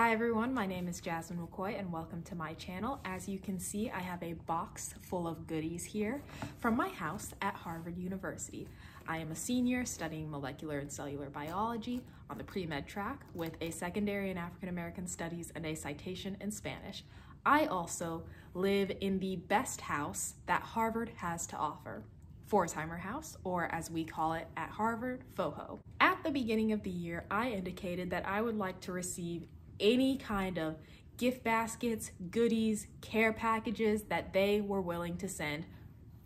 Hi everyone, my name is Jasmyne McCoy and welcome to my channel. As you can see, I have a box full of goodies here from my house at Harvard University. I am a senior studying molecular and cellular biology on the pre-med track with a secondary in African American studies and a citation in Spanish. I also live in the best house that Harvard has to offer. Pforzheimer House, or as we call it at Harvard, Pfoho. At the beginning of the year, I indicated that I would like to receive any kind of gift baskets, goodies, care packages that they were willing to send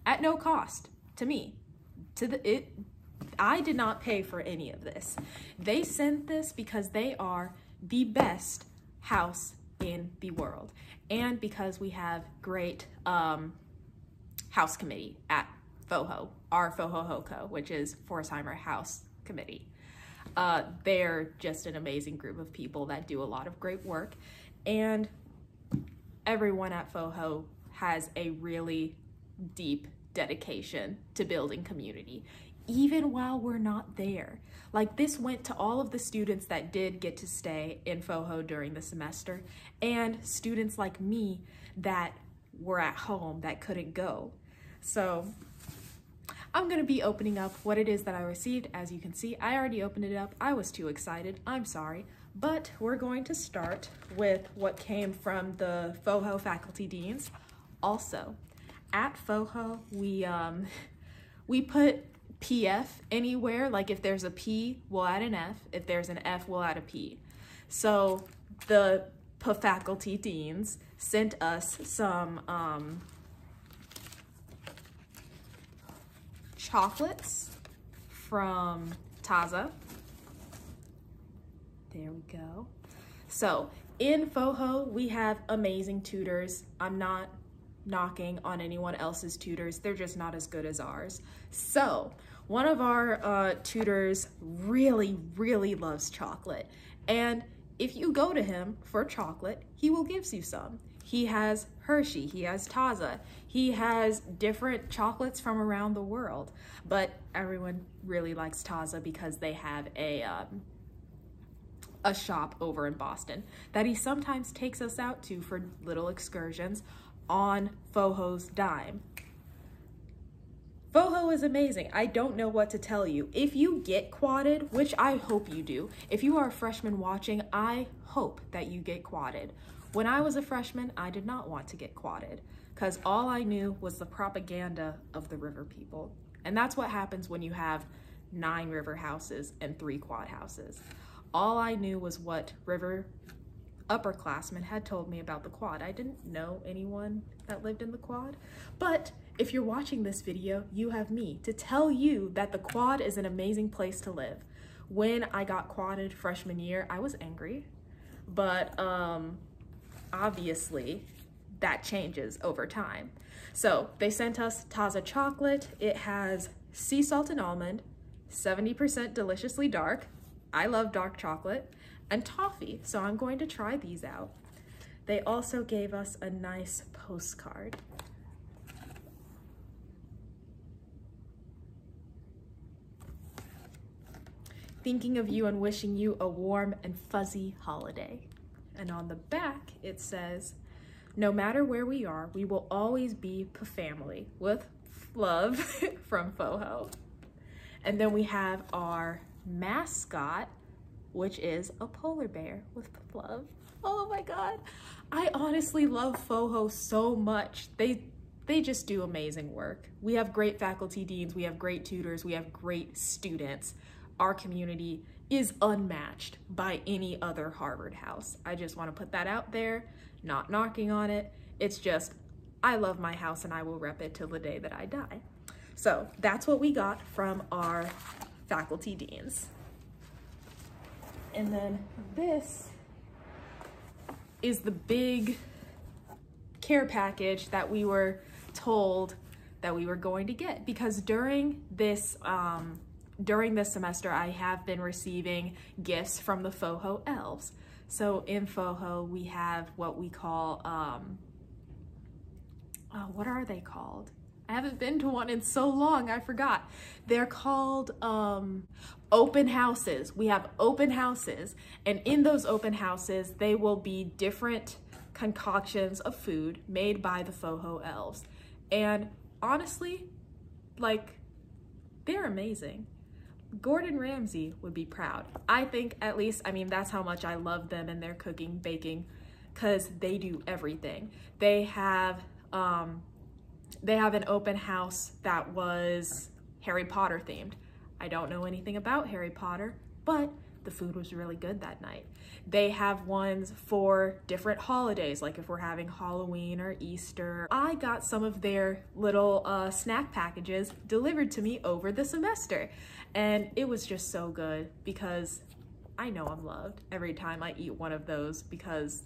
at no cost to me. To the it I did not pay for any of this. They sent this because they are the best house in the world and because we have great um, house committee at Pfoho, our Pfoho HOCO, which is Pforzheimer House Committee. Uh, they're just an amazing group of people that do a lot of great work. And everyone at Pfoho has a really deep dedication to building community, even while we're not there. Like this went to all of the students that did get to stay in Pfoho during the semester and students like me that were at home that couldn't go. So I'm gonna be opening up what it is that I received. As you can see, I already opened it up. I was too excited, I'm sorry. But we're going to start with what came from the Pfoho faculty deans. Also, at Pfoho, we, um, we put PF anywhere. Like if there's a P, we'll add an F. If there's an F, we'll add a P. So the faculty deans sent us some um, chocolates from Taza. There we go. So in Pfoho, we have amazing tutors. I'm not knocking on anyone else's tutors. They're just not as good as ours. So one of our uh, tutors really, really loves chocolate. And if you go to him for chocolate, he will give you some. He has Hershey, he has Taza, he has different chocolates from around the world. But everyone really likes Taza because they have a um, a shop over in Boston that he sometimes takes us out to for little excursions on Pfoho's dime. Pfoho is amazing. I don't know what to tell you. If you get quadded, which I hope you do, if you are a freshman watching, I hope that you get quadded. When I was a freshman, I did not want to get quadded because all I knew was the propaganda of the river people. And that's what happens when you have nine river houses and three quad houses. All I knew was what river upperclassmen had told me about the quad. I didn't know anyone that lived in the quad, but if you're watching this video, you have me to tell you that the quad is an amazing place to live. When I got quadded freshman year, I was angry, but um, obviously that changes over time. So they sent us Taza chocolate. It has sea salt and almond, 70% deliciously dark. I love dark chocolate and toffee. So I'm going to try these out. They also gave us a nice postcard. Thinking of you and wishing you a warm and fuzzy holiday. And on the back, it says, no matter where we are, we will always be family with love from Pfoho. And then we have our mascot, which is a polar bear with love. Oh my God. I honestly love Pfoho so much. They they just do amazing work. We have great faculty deans, we have great tutors, we have great students. Our community is unmatched by any other Harvard house. I just want to put that out there, not knocking on it. It's just, I love my house and I will rep it till the day that I die. So that's what we got from our faculty deans. And then this is the big care package that we were told that we were going to get because during this um, during this semester, I have been receiving gifts from the Pfoho elves. So in Pfoho, we have what we call, um, uh, what are they called? I haven't been to one in so long, I forgot. They're called um, open houses. We have open houses, and in those open houses, they will be different concoctions of food made by the Pfoho elves. And honestly, like, they're amazing. Gordon Ramsay would be proud. I think at least, I mean, that's how much I love them and their cooking, baking, because they do everything. They have, um, they have an open house that was Harry Potter themed. I don't know anything about Harry Potter, but the food was really good that night. They have ones for different holidays, like if we're having Halloween or Easter. I got some of their little uh, snack packages delivered to me over the semester. And it was just so good because I know I'm loved every time I eat one of those because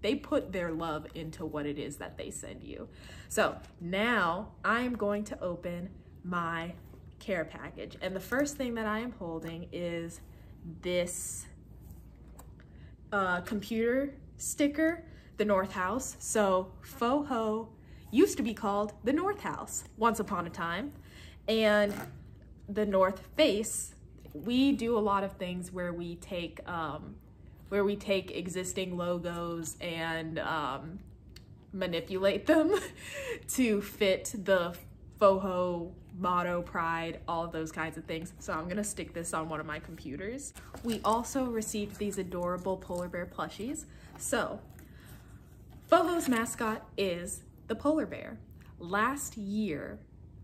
they put their love into what it is that they send you. So now I'm going to open my care package. And the first thing that I am holding is this uh, computer sticker, the North House. So Pfoho used to be called the North House once upon a time. And the North Face, we do a lot of things where we take um, where we take existing logos and um, manipulate them to fit the Pfoho motto, pride, all of those kinds of things. So I'm gonna stick this on one of my computers. We also received these adorable polar bear plushies. So Pfoho's mascot is the polar bear. Last year,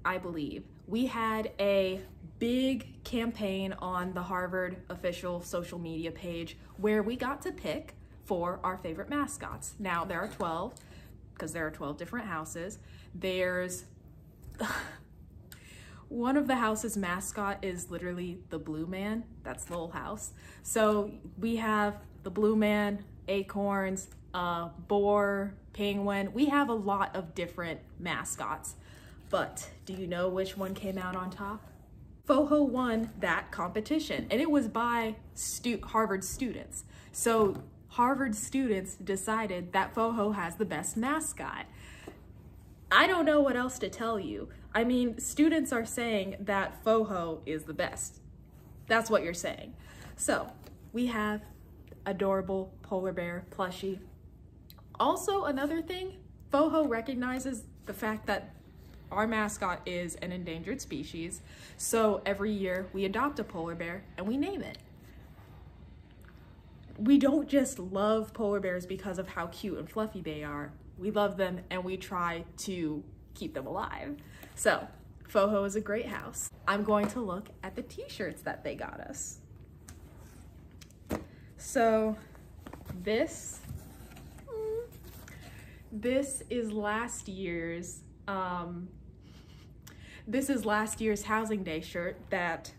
I believe, we had a big campaign on the Harvard official social media page where we got to pick for our favorite mascots. Now there are 12 because there are 12 different houses. There's one of the house's mascot is literally the blue man. That's the whole house. So we have the blue man, acorns, uh, boar, penguin. We have a lot of different mascots. But do you know which one came out on top? Pfoho won that competition and it was by stu Harvard students. So Harvard students decided that Pfoho has the best mascot. I don't know what else to tell you. I mean, students are saying that Pfoho is the best. That's what you're saying. So we have adorable polar bear plushie. Also, another thing, Pfoho recognizes the fact that our mascot is an endangered species. So every year we adopt a polar bear and we name it. We don't just love polar bears because of how cute and fluffy they are. We love them and we try to keep them alive. So Pfoho is a great house. I'm going to look at the t-shirts that they got us. So this, this is last year's um, this is last year's Housing Day shirt that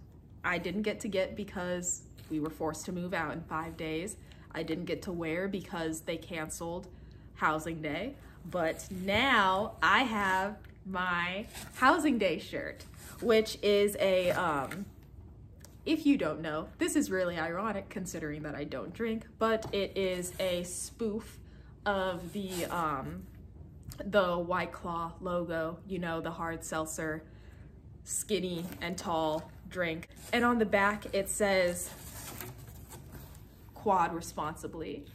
I didn't get to get because we were forced to move out in five days. I didn't get to wear because they canceled Housing Day. But now I have my Housing Day shirt, which is a, um, if you don't know, this is really ironic considering that I don't drink, but it is a spoof of the, um, the White Claw logo, you know, the hard seltzer skinny and tall drink. And on the back, it says quad responsibly.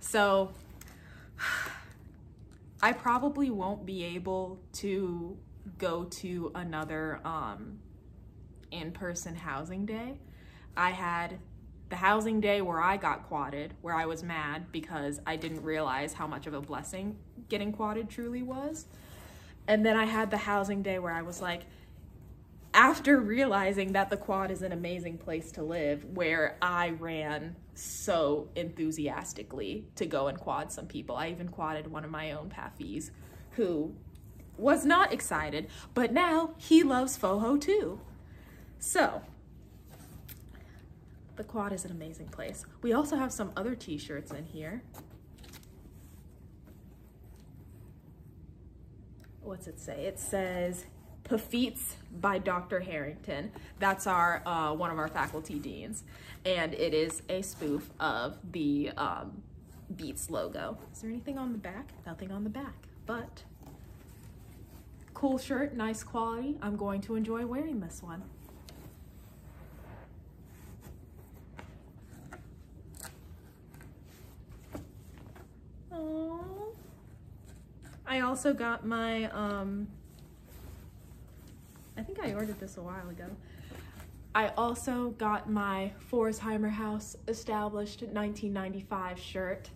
So I probably won't be able to go to another um, in-person housing day. I had the housing day where I got quadded, where I was mad because I didn't realize how much of a blessing getting quadded truly was. And then I had the housing day where I was like, after realizing that the quad is an amazing place to live, where I ran so enthusiastically to go and quad some people. I even quadded one of my own Paffies who was not excited, but now he loves Pfoho too. So, the quad is an amazing place. We also have some other t-shirts in here. What's it say? It says, Pafeets by Dr. Harrington. That's our uh, one of our faculty deans. And it is a spoof of the um, Beats logo. Is there anything on the back? Nothing on the back, but cool shirt, nice quality. I'm going to enjoy wearing this one. Aww. I also got my, um, I think I ordered this a while ago. I also got my Pforzheimer House established 1995 shirt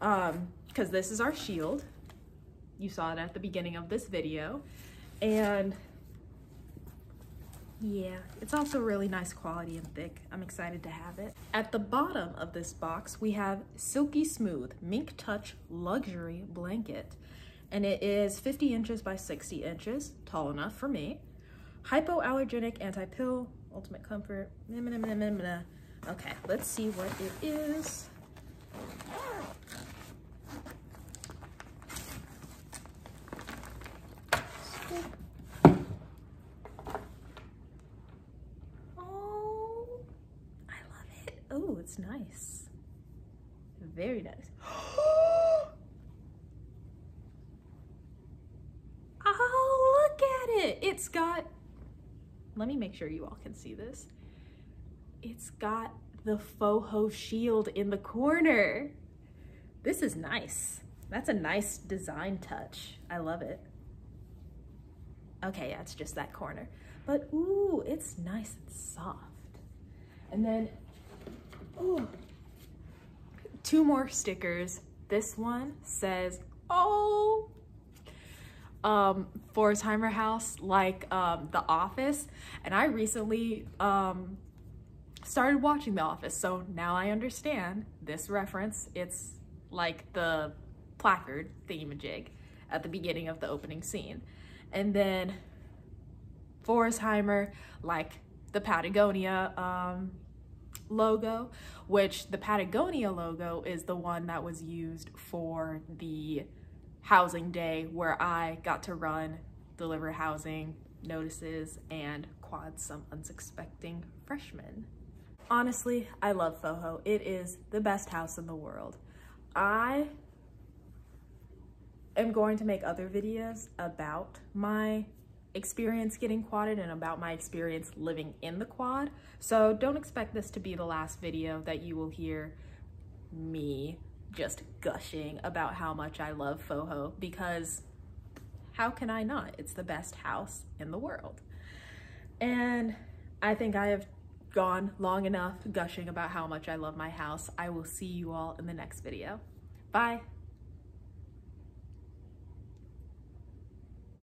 um, because this is our shield. You saw it at the beginning of this video. And yeah, it's also really nice quality and thick. I'm excited to have it. At the bottom of this box, we have Silky Smooth Mink Touch Luxury Blanket. And it is 50 inches by 60 inches, tall enough for me. Hypoallergenic anti-pill Ultimate Comfort. Okay, let's see what it is. Oh, I love it. Oh, it's nice. Very nice. oh, look at it. It's got let me make sure you all can see this. It's got the Pfoho shield in the corner. This is nice. That's a nice design touch. I love it. Okay, yeah, it's just that corner. But ooh, it's nice and soft. And then, ooh, two more stickers. This one says, oh, um, Pforzheimer House, like um, The Office. And I recently um, started watching The Office, so now I understand this reference. It's like the placard thingamajig at the beginning of the opening scene. And then Pforzheimer, like the Patagonia um, logo, which the Patagonia logo is the one that was used for the housing day where I got to run, deliver housing notices, and quad some unsuspecting freshmen. Honestly, I love Pfoho. It is the best house in the world. I am going to make other videos about my experience getting quadded and about my experience living in the quad. So don't expect this to be the last video that you will hear me just gushing about how much I love Pfoho because how can I not? It's the best house in the world. And I think I have gone long enough gushing about how much I love my house. I will see you all in the next video. Bye.